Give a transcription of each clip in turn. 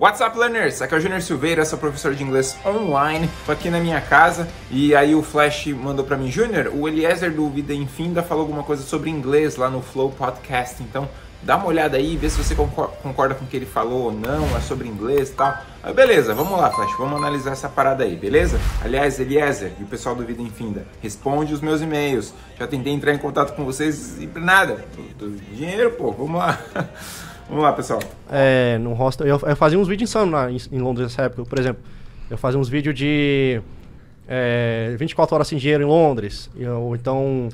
What's up, learners? Aqui é o Júnior Silveira, sou professor de inglês online. Tô aqui na minha casa e aí o Flash mandou para mim, Júnior, o Eliezer do Vida Infinda falou alguma coisa sobre inglês lá no Flow Podcast, então dá uma olhada aí, vê se você concorda com o que ele falou ou não, é sobre inglês e tal. Beleza, vamos lá, Flash, vamos analisar essa parada aí, beleza? Aliás, Eliezer e o pessoal do Vida Infinda, responde os meus e-mails. Já tentei entrar em contato com vocês e nada. Dinheiro, pô, vamos lá. Vamos lá, pessoal. É, no hostel, eu, eu fazia uns vídeos insanos lá em, em, Londres nessa época. Por exemplo, eu fazia uns vídeos de é, 24 horas sem dinheiro em Londres. Ou então,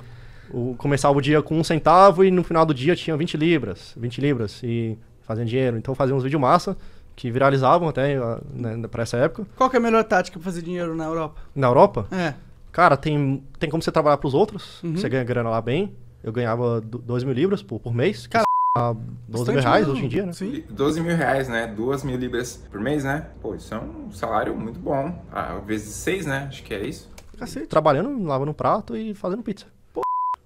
o, começava o dia com um centavo e no final do dia tinha 20 libras. 20 libras e fazendo dinheiro. Então, eu fazia uns vídeos massa que viralizavam até né, pra essa época. Qual que é a melhor tática pra fazer dinheiro na Europa? Na Europa? É. Cara, tem, tem como você trabalhar pros outros. Uhum. Você ganha grana lá bem. Eu ganhava 2 mil libras por, por mês. Cara, a 12 mil reais hoje em dia, né? Sim. 12 mil reais, né? 2 mil libras por mês, né? Pô, isso é um salário muito bom. Ah, vezes 6, né? Acho que é isso. Cacete. Trabalhando, lavando prato e fazendo pizza. Pô.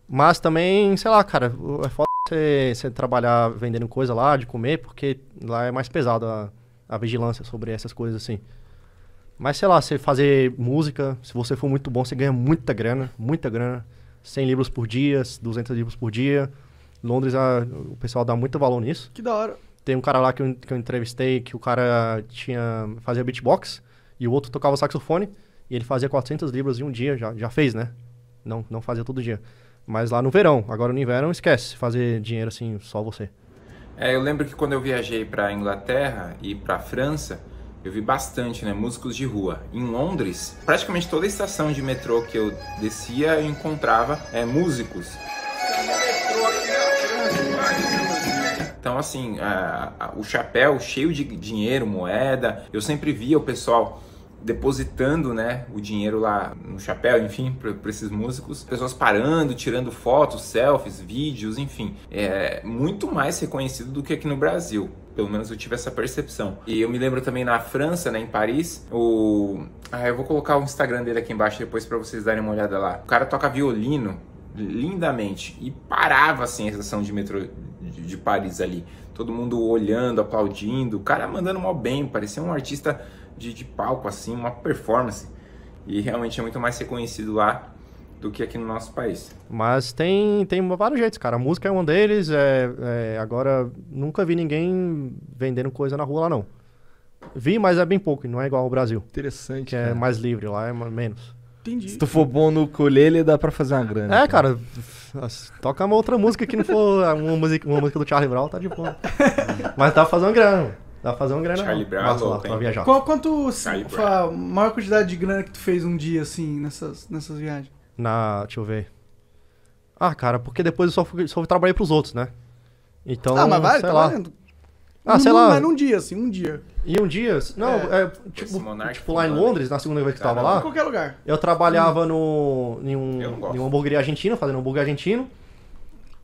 Mas também, sei lá, cara, é foda você, você trabalhar vendendo coisa lá, de comer, porque lá é mais pesado a, a vigilância sobre essas coisas assim. Mas sei lá, você fazer música, se você for muito bom, você ganha muita grana, muita grana. 100 livros por dia, 200 livros por dia. Londres, a, o pessoal dá muito valor nisso. Que da hora. Tem um cara lá que eu, que eu entrevistei que o cara tinha fazia beatbox e o outro tocava saxofone e ele fazia 400 libras em um dia, já, já fez, né? Não, não fazia todo dia. Mas lá no verão, agora no inverno, esquece fazer dinheiro assim, só você. É, eu lembro que quando eu viajei para Inglaterra e para França, eu vi bastante, né, músicos de rua. Em Londres, praticamente toda estação de metrô que eu descia, eu encontrava é, músicos. Então, assim, a, a, o chapéu cheio de dinheiro, moeda, eu sempre via o pessoal depositando né, o dinheiro lá no chapéu, enfim, para esses músicos. Pessoas parando, tirando fotos, selfies, vídeos, enfim. É muito mais reconhecido do que aqui no Brasil. Pelo menos eu tive essa percepção. E eu me lembro também na França, né, em Paris, o. Ah, eu vou colocar o Instagram dele aqui embaixo depois para vocês darem uma olhada lá. O cara toca violino lindamente e parava assim a estação de metrô de, de Paris ali. Todo mundo olhando, aplaudindo, o cara mandando mal bem, parecia um artista de, de palco, assim, uma performance. E realmente é muito mais reconhecido lá do que aqui no nosso país. Mas tem, tem vários jeitos, cara. A música é um deles. É, é, agora, nunca vi ninguém vendendo coisa na rua lá, não. Vi, mas é bem pouco, não é igual ao Brasil. Interessante. Que é cara. é mais livre, lá é menos. Entendi. Se tu for bom no ukulele, dá pra fazer uma grana. É, cara. Toca uma outra música que não for uma música, uma música do Charlie Brown, tá de boa. Mas dá pra fazer uma grana. Dá pra fazer uma grana. Charlie Brown, Nossa, lá, pra viajar. Qual, quanto a maior quantidade de grana que tu fez um dia, assim, nessas, nessas viagens? Na. Deixa eu ver. Ah, cara, porque depois eu só, fui, só trabalhei pros outros, né? Então. Ah, mas vai, tá valendo. Ah, sei lá. Mas num dia, assim, um dia. E um dia, não, é, é tipo, tipo lá em Londres, na segunda vez que eu tava lá. Em qualquer lugar. Eu trabalhava no, em, um, em uma hamburgueria argentina, fazendo hambúrguer argentino.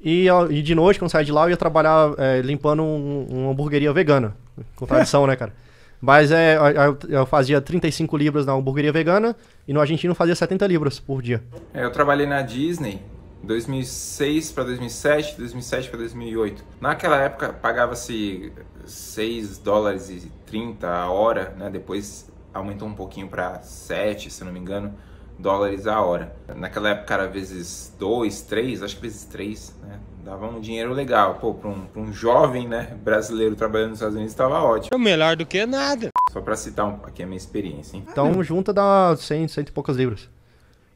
E, e de noite, quando saía de lá, eu ia trabalhar é, limpando um, uma hamburgueria vegana. Com tradição, né, cara? Mas é, eu, eu fazia 35 libras na hamburgueria vegana e no argentino fazia 70 libras por dia. É, eu trabalhei na Disney 2006 para 2007, 2007 para 2008. Naquela época pagava-se 6 dólares e 30 a hora, né? Depois aumentou um pouquinho para 7, se não me engano, dólares a hora. Naquela época era vezes 2, 3, acho que vezes 3, né? Dava um dinheiro legal. Pô, para um, um jovem, né, brasileiro trabalhando nos Estados Unidos estava ótimo. É melhor do que nada. Só para citar um, aqui a minha experiência, hein? Então junta dá 100, 100 e poucas libras.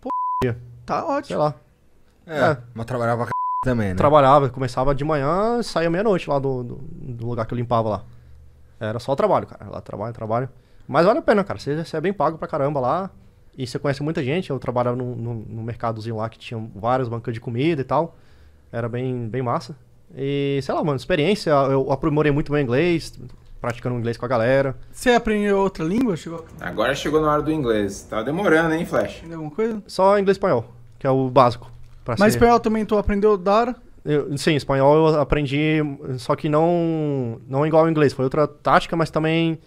Pô, tá ótimo. Sei lá. É, é. mas trabalhava c... também, né? Trabalhava, começava de manhã e saía meia-noite lá do, do, do, lugar que eu limpava lá. Era só o trabalho, cara. Lá trabalho, trabalho. Mas vale a pena, cara. Você, você é bem pago pra caramba lá. E você conhece muita gente. Eu trabalhava no, no, no mercadozinho lá que tinha várias bancas de comida e tal. Era bem, bem massa. E, sei lá, mano, experiência. Eu aprimorei muito meu inglês, praticando inglês com a galera. Você aprendeu outra língua? Chegou... Agora chegou na hora do inglês. Tá demorando, hein, Flash? Tem alguma coisa? Só inglês e espanhol, que é o básico. Mas ser... espanhol também tu aprendeu da hora? Eu, sim, espanhol eu aprendi, só que não, não igual ao inglês. Foi outra tática, mas também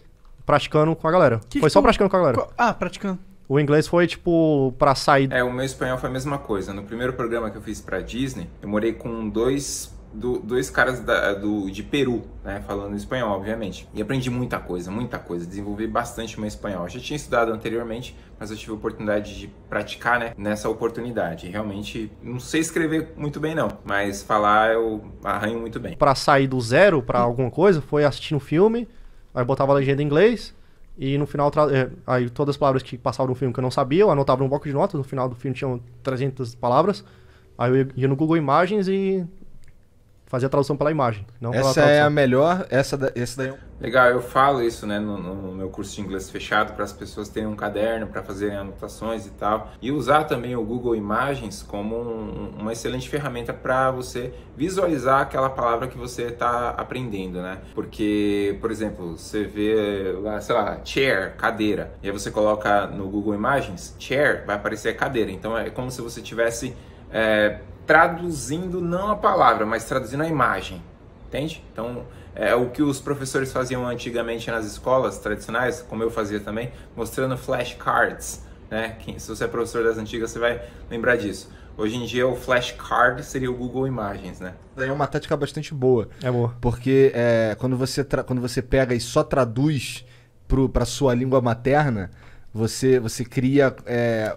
praticando com a galera. Que foi que só tu... praticando com a galera. Ah, praticando. O inglês foi, tipo, pra sair... É, o meu espanhol foi a mesma coisa. No primeiro programa que eu fiz pra Disney, eu morei com dois do, dois caras da, do, de Peru, né, falando espanhol, obviamente. E aprendi muita coisa, muita coisa. Desenvolvi bastante meu espanhol. Eu já tinha estudado anteriormente, mas eu tive a oportunidade de praticar, né, nessa oportunidade. Realmente, não sei escrever muito bem, não, mas falar eu arranho muito bem. Para sair do zero para alguma coisa, foi assistindo um filme, aí botava a legenda em inglês. E no final, é, aí todas as palavras que passavam no filme que eu não sabia, eu anotava num bloco de notas. No final do filme tinham 300 palavras. Aí eu ia no Google Imagens e fazia a tradução pela imagem. Não essa pela é a melhor. Essa, da, esse daí é Legal, eu falo isso né, no, no meu curso de inglês fechado para as pessoas terem um caderno para fazerem anotações e tal. E usar também o Google Imagens como um, uma excelente ferramenta para você visualizar aquela palavra que você está aprendendo, né? Porque, por exemplo, você vê lá, sei lá, chair, cadeira, e aí você coloca no Google Imagens, chair, vai aparecer cadeira. Então é como se você tivesse. É, traduzindo não a palavra, mas traduzindo a imagem, entende? Então, é o que os professores faziam antigamente nas escolas tradicionais, como eu fazia também, mostrando flashcards, né? Se você é professor das antigas, você vai lembrar disso. Hoje em dia, o flashcard seria o Google Imagens, né? É uma tática bastante boa. É boa. Porque é, quando, você quando você pega e só traduz para sua língua materna, você, você cria é,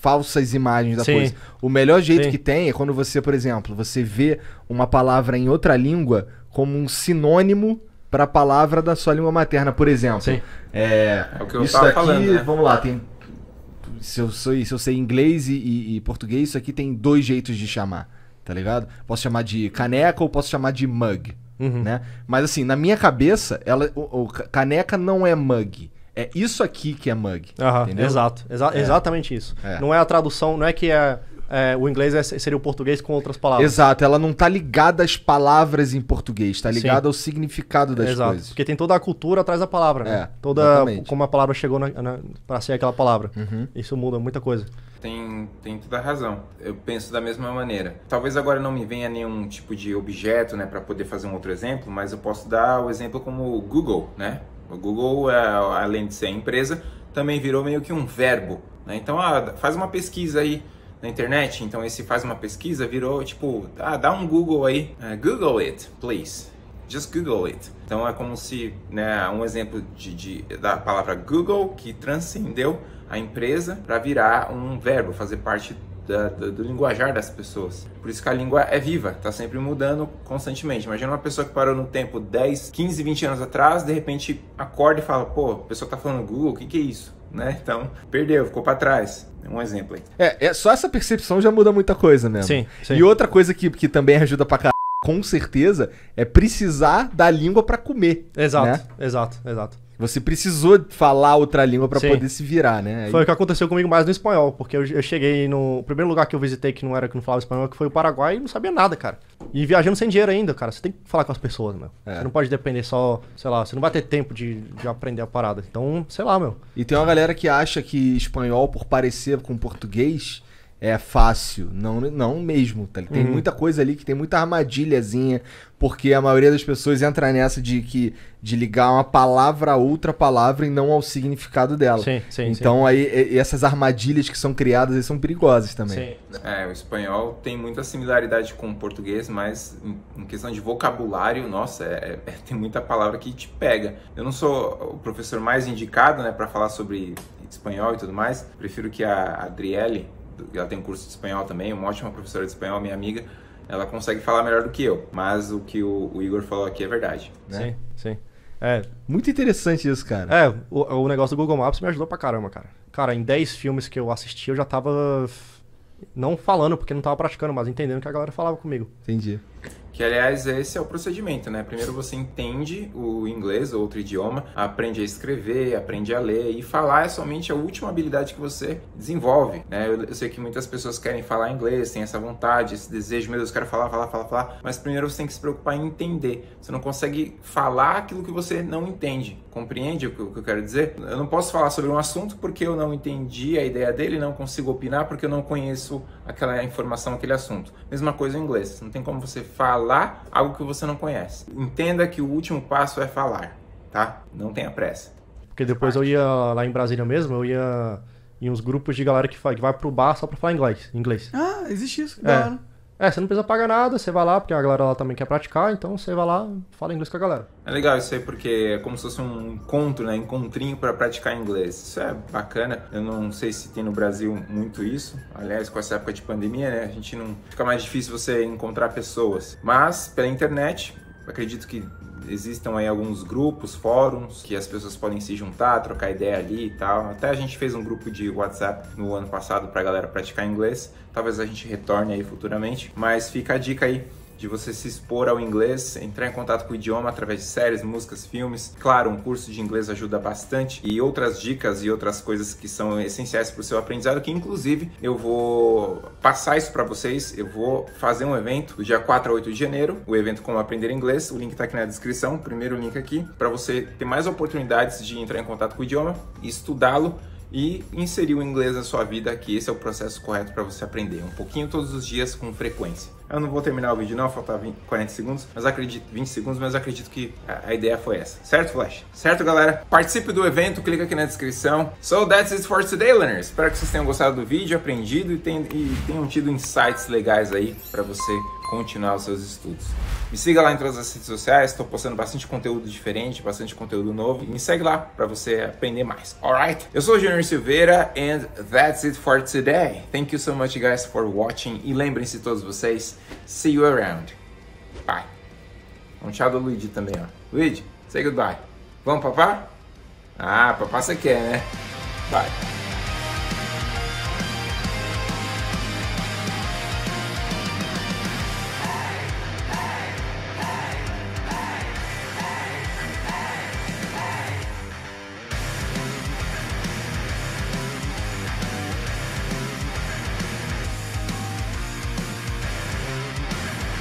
falsas imagens da Sim. coisa. O melhor jeito Sim. que tem é quando você, por exemplo, você vê uma palavra em outra língua como um sinônimo para a palavra da sua língua materna, por exemplo. Sim. É, é o que eu isso daqui, falando, né? vamos lá, tem se eu, sou, se eu sei inglês e, e, e, português, isso aqui tem dois jeitos de chamar, tá ligado? Posso chamar de caneca ou posso chamar de mug, uhum. né? Mas assim, na minha cabeça, ela, o, o, caneca não é mug. É isso aqui que é mug. Entendeu? Exato, exa é. exatamente isso. É. Não é a tradução, não é que é, é o inglês é, seria o português com outras palavras. Exato, ela não tá ligada às palavras em português, tá ligada Sim. ao significado das Exato, coisas. Porque tem toda a cultura atrás da palavra, né? É, toda exatamente. como a palavra chegou para ser aquela palavra. Uhum. Isso muda muita coisa. Tem, tem toda a razão. Eu penso da mesma maneira. Talvez agora não me venha nenhum tipo de objeto, né, para poder fazer um outro exemplo, mas eu posso dar o exemplo como o Google, né? O Google, é, além de ser empresa, também virou meio que um verbo. Né? Então, ah, faz uma pesquisa aí na internet. Então, esse faz uma pesquisa virou tipo, ah, dá um Google aí. Uh, Google it, please. Just Google it. Então, é como se, né, um exemplo de, de da palavra Google que transcendeu a empresa para virar um verbo, fazer parte da, do, do, linguajar das pessoas. Por isso que a língua é viva, está sempre mudando constantemente. Imagina uma pessoa que parou no tempo 10, 15, 20 anos atrás, de repente acorda e fala: pô, a pessoa está falando Google, o que, que é isso? Né? Então, perdeu, ficou para trás. Um exemplo aí. É, é, só essa percepção já muda muita coisa mesmo. Sim, sim. E outra coisa que, que também ajuda pra caralho, com certeza, é precisar da língua para comer. Exato, né? exato, exato. Você precisou falar outra língua para poder se virar, né? Aí... Foi o que aconteceu comigo mais no espanhol, porque eu, eu, cheguei no o primeiro lugar que eu visitei que não era que não falava espanhol, que foi o Paraguai e não sabia nada, cara. E viajando sem dinheiro ainda, cara. Você tem que falar com as pessoas, meu. É. Você não pode depender só, sei lá, você não vai ter tempo de, de aprender a parada. Então, sei lá, meu. E tem uma galera que acha que espanhol, por parecer com português, é fácil. Não, não mesmo. Tá? Tem uhum. muita coisa ali que tem muita armadilhazinha, porque a maioria das pessoas entra nessa de que de ligar uma palavra a outra palavra e não ao significado dela. Sim, sim, então sim. aí essas armadilhas que são criadas aí são perigosas também. Sim. É, o espanhol tem muita similaridade com o português, mas em, questão de vocabulário, nossa, é, é, tem muita palavra que te pega. Eu não sou o professor mais indicado, né, para falar sobre espanhol e tudo mais. Prefiro que a Adriele ela tem um curso de espanhol também, uma ótima professora de espanhol, minha amiga, ela consegue falar melhor do que eu. Mas o que o, o Igor falou aqui é verdade. Né? Sim, sim. É. Muito interessante isso, cara. É, o, o negócio do Google Maps me ajudou pra caramba, cara. Cara, em 10 filmes que eu assisti, eu já tava. Não falando, porque não tava praticando, mas entendendo o que a galera falava comigo. Entendi. Que aliás esse é o procedimento, né? Primeiro você entende o inglês ou outro idioma, aprende a escrever, aprende a ler e falar é somente a última habilidade que você desenvolve, né? Eu, eu sei que muitas pessoas querem falar inglês, têm essa vontade, esse desejo, meu Deus, eu quero falar, falar, falar, falar, mas primeiro você tem que se preocupar em entender. Você não consegue falar aquilo que você não entende. Compreende o que, o que eu quero dizer? Eu não posso falar sobre um assunto porque eu não entendi a ideia dele, não consigo opinar porque eu não conheço aquela informação, aquele assunto. Mesma coisa em inglês. Não tem como você falar algo que você não conhece. Entenda que o último passo é falar, tá? Não tenha pressa. Porque depois eu ia lá em Brasília mesmo, eu ia em uns grupos de galera que, vai, que vai pro bar só pra falar inglês. inglês. Ah, existe isso. É. É, você não precisa pagar nada, você vai lá, porque a galera lá também quer praticar, então você vai lá fala inglês com a galera. É legal isso aí, porque é como se fosse um encontro, né? Encontrinho para praticar inglês. Isso é bacana. Eu não sei se tem no Brasil muito isso. Aliás, com essa época de pandemia, né? A gente não. Fica mais difícil você encontrar pessoas. Mas pela internet, acredito que existam aí alguns grupos, fóruns que as pessoas podem se juntar, trocar ideia ali e tal. Até a gente fez um grupo de WhatsApp no ano passado para a galera praticar inglês. Talvez a gente retorne aí futuramente, mas fica a dica aí de você se expor ao inglês, entrar em contato com o idioma através de séries, músicas, filmes. Claro, um curso de inglês ajuda bastante e outras dicas e outras coisas que são essenciais para o seu aprendizado, que inclusive eu vou passar isso para vocês. Eu vou fazer um evento do dia 4 a 8 de janeiro, o evento Como Aprender Inglês. O link está aqui na descrição, primeiro link aqui, para você ter mais oportunidades de entrar em contato com o idioma e estudá-lo e inserir o inglês na sua vida, que esse é o processo correto para você aprender um pouquinho todos os dias com frequência. Eu não vou terminar o vídeo não, faltar 20, 40 segundos, mas acredito 20 segundos, mas acredito que a, a, ideia foi essa. Certo, Flash? Certo, galera? Participe do evento, clica aqui na descrição. So that's it for today, learners. Espero que vocês tenham gostado do vídeo, aprendido e, tenham, e tenham tido insights legais aí para você continuar os seus estudos. Me siga lá em todas as redes sociais, estou postando bastante conteúdo diferente, bastante conteúdo novo. Me segue lá para você aprender mais. Alright? Eu sou o Junior Silveira and that's it for today. Thank you so much guys for watching e lembrem-se todos vocês, see you around. Bye. Um tchau do Luigi também, ó. Luigi, say goodbye. Vamos papá? Ah, papá você quer, né? Bye.